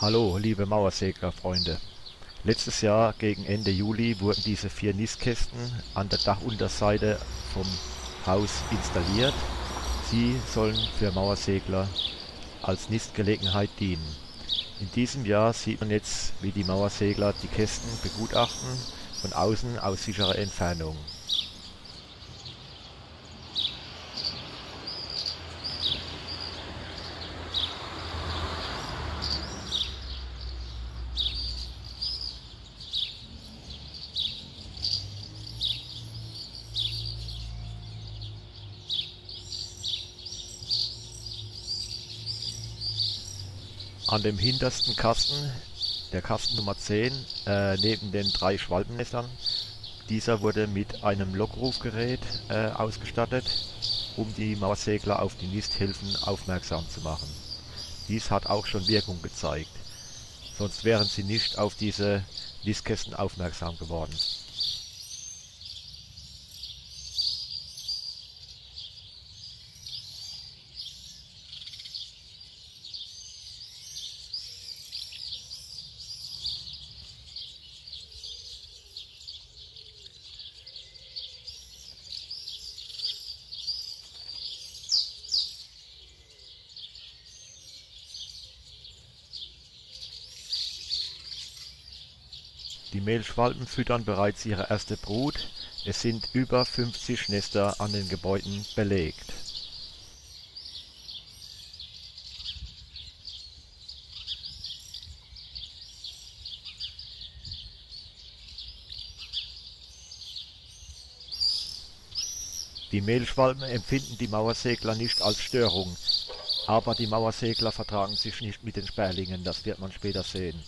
Hallo, liebe Mauersegler-Freunde. Letztes Jahr gegen Ende Juli wurden diese vier Nistkästen an der Dachunterseite vom Haus installiert. Sie sollen für Mauersegler als Nistgelegenheit dienen. In diesem Jahr sieht man jetzt, wie die Mauersegler die Kästen begutachten, von außen aus sicherer Entfernung. An dem hintersten Kasten, der Kasten Nummer 10, äh, neben den drei Schwalbennestern, dieser wurde mit einem Lockrufgerät äh, ausgestattet, um die Mauersegler auf die Nisthilfen aufmerksam zu machen. Dies hat auch schon Wirkung gezeigt, sonst wären sie nicht auf diese Nistkästen aufmerksam geworden. Die Mehlschwalben füttern bereits ihre erste Brut, es sind über 50 Nester an den Gebäuden belegt. Die Mehlschwalben empfinden die Mauersegler nicht als Störung, aber die Mauersegler vertragen sich nicht mit den Sperlingen, das wird man später sehen.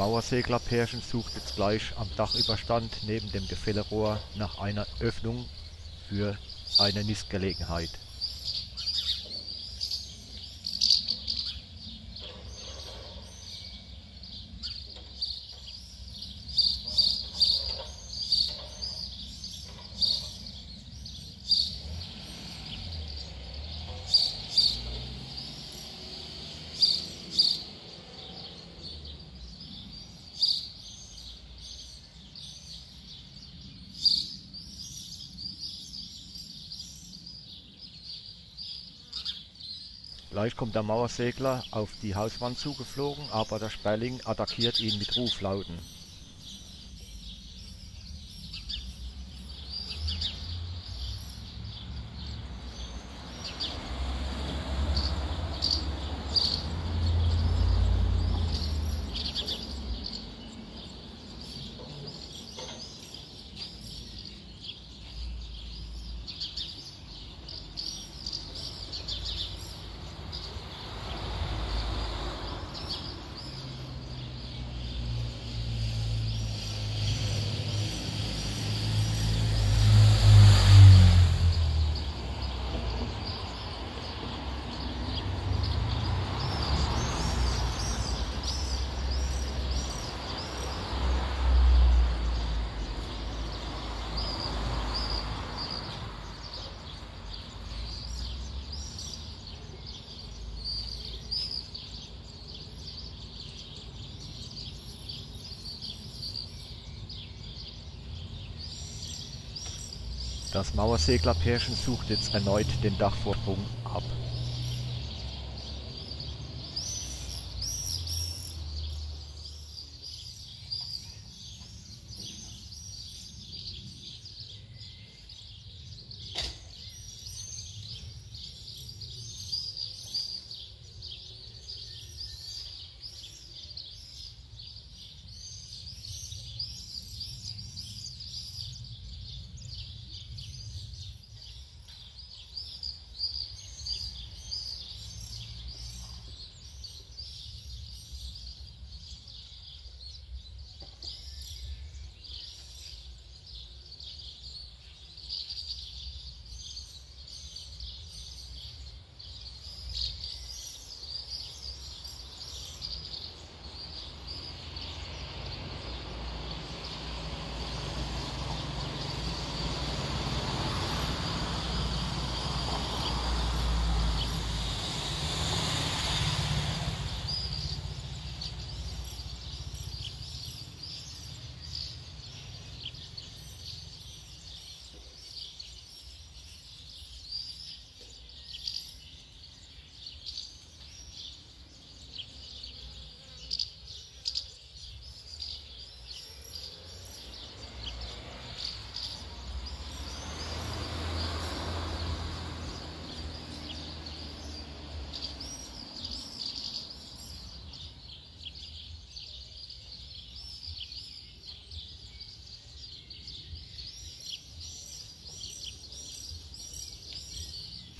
Mauerseglerpärchen sucht jetzt gleich am Dachüberstand neben dem Gefällerohr nach einer Öffnung für eine Nistgelegenheit. Gleich kommt der Mauersegler auf die Hauswand zugeflogen, aber der Sperling attackiert ihn mit Ruflauten. Das Mauerseglerpärchen sucht jetzt erneut den Dachvorsprung ab.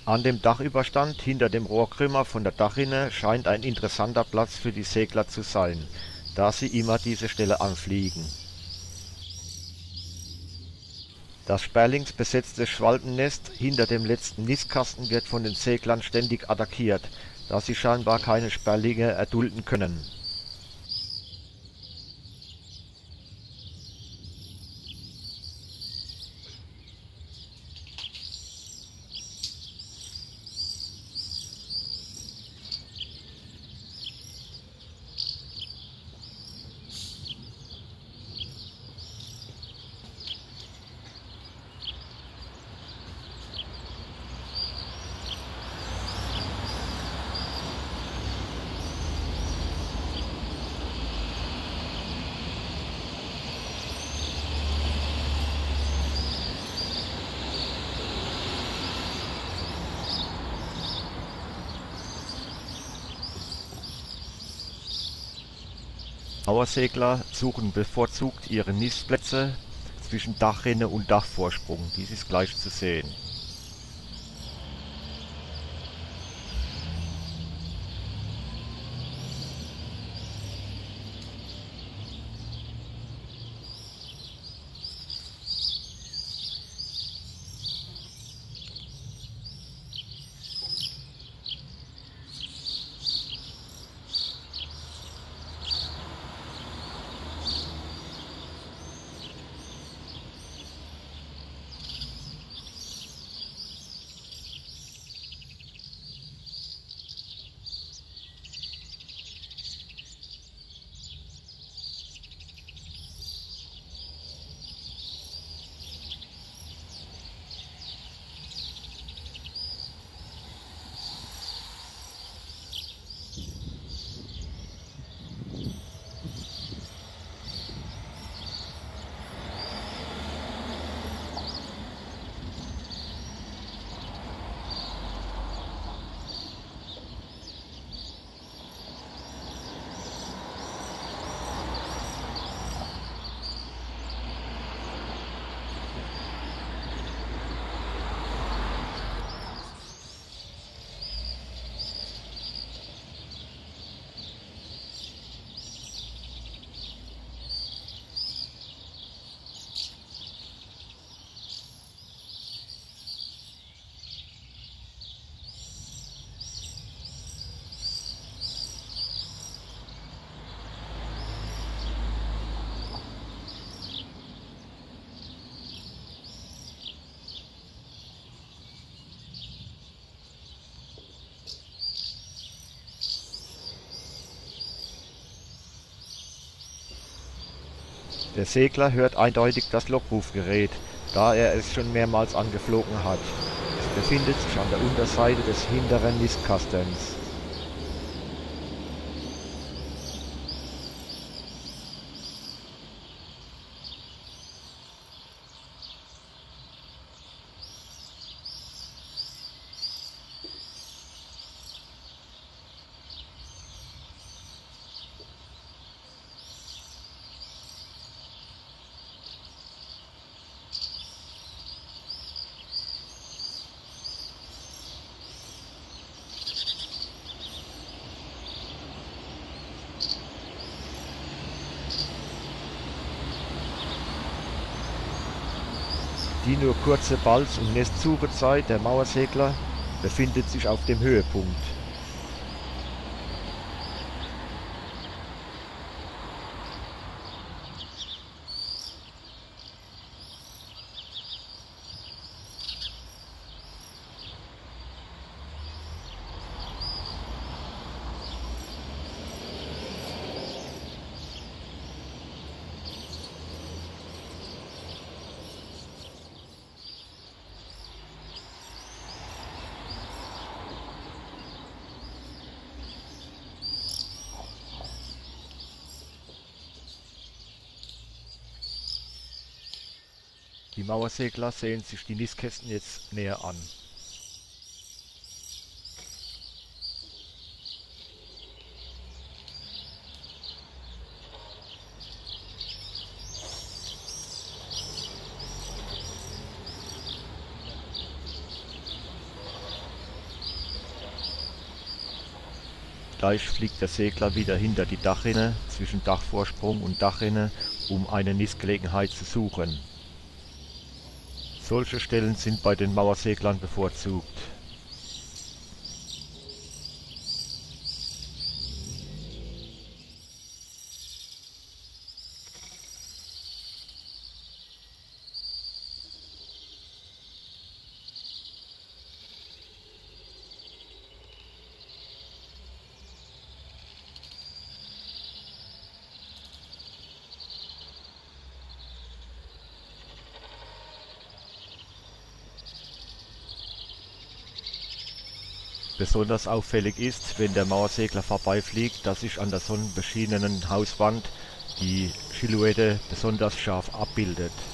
An dem Dachüberstand hinter dem Rohrkrümmer von der Dachrinne scheint ein interessanter Platz für die Segler zu sein, da sie immer diese Stelle anfliegen. Das sperlingsbesetzte Schwalbennest hinter dem letzten Nistkasten wird von den Seglern ständig attackiert, da sie scheinbar keine Sperlinge erdulden können Mauersegler suchen bevorzugt ihre Nistplätze zwischen Dachrinne und Dachvorsprung, dies ist gleich zu sehen Der Segler hört eindeutig das Lockrufgerät, da er es schon mehrmals angeflogen hat. Es befindet sich an der Unterseite des hinteren Nistkastens. Die nur kurze Balz- und Nestsuchezeit der Mauersegler befindet sich auf dem Höhepunkt. Die Mauersegler sehen sich die Nistkästen jetzt näher an. Gleich fliegt der Segler wieder hinter die Dachrinne, zwischen Dachvorsprung und Dachrinne, um eine Nistgelegenheit zu suchen. Solche Stellen sind bei den Mauerseglern bevorzugt. Besonders auffällig ist, wenn der Mauersegler vorbeifliegt, dass sich an der sonnenbeschienenen Hauswand die Silhouette besonders scharf abbildet.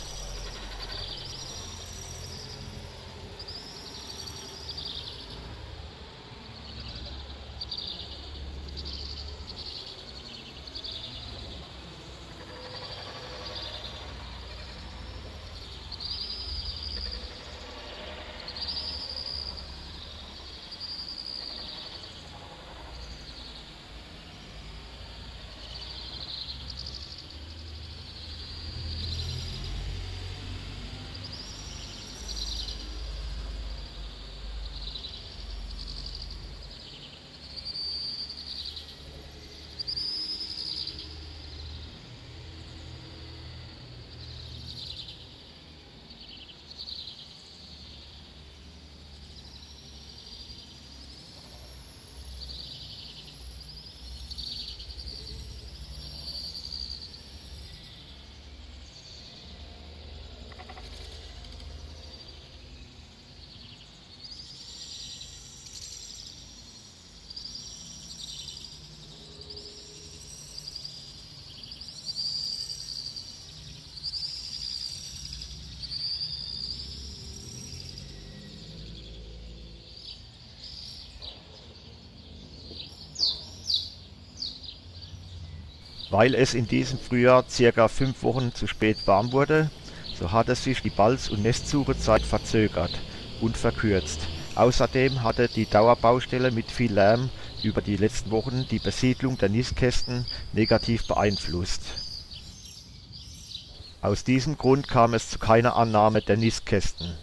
Weil es in diesem Frühjahr circa fünf Wochen zu spät warm wurde, so hatte sich die Balz- und Nestsuchezeit verzögert und verkürzt. Außerdem hatte die Dauerbaustelle mit viel Lärm über die letzten Wochen die Besiedlung der Nistkästen negativ beeinflusst. Aus diesem Grund kam es zu keiner Annahme der Nistkästen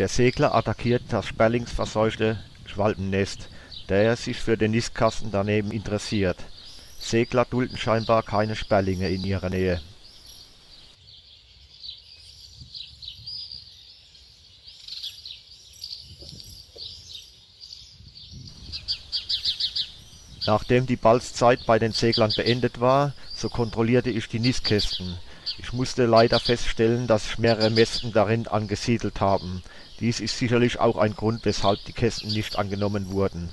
Der Segler attackiert das sperlingsverseuchte Schwalbennest, der sich für den Nistkasten daneben interessiert. Segler dulden scheinbar keine Sperlinge in ihrer Nähe. Nachdem die Balzzeit bei den Seglern beendet war, so kontrollierte ich die Nistkästen. Ich musste leider feststellen, dass sich mehrere Mästen darin angesiedelt haben. Dies ist sicherlich auch ein Grund, weshalb die Kästen nicht angenommen wurden